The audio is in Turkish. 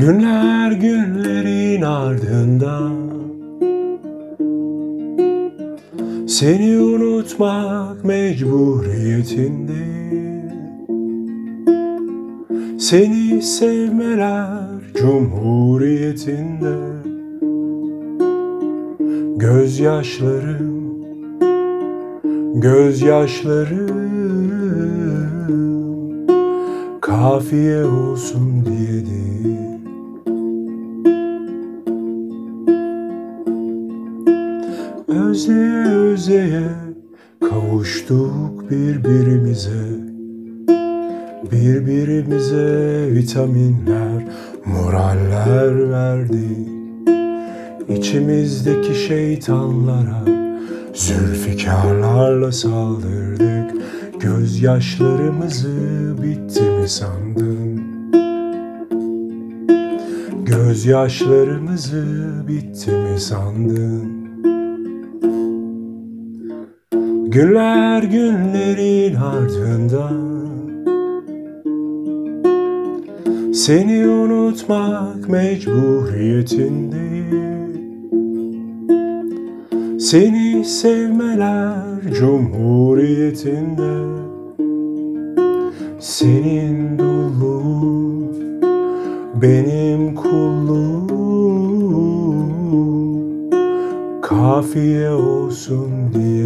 Günler günlerin ardından Seni unutmak mecburiyetindeyim Seni sevmeler cumhuriyetinde. Gözyaşlarım Gözyaşlarım Kafiye olsun diye değil Özleye özleye kavuştuk birbirimize Birbirimize vitaminler, moraller verdik İçimizdeki şeytanlara Zülfikarlarla saldırdık Gözyaşlarımızı bitti mi sandın? Gözyaşlarımızı bitti mi sandın? Günler günlerin ardından Seni unutmak mecburiyetindeyim Seni sevmeler cumhuriyetinde. Senin dulluğun benim kulluğum. Kafiye olsun diye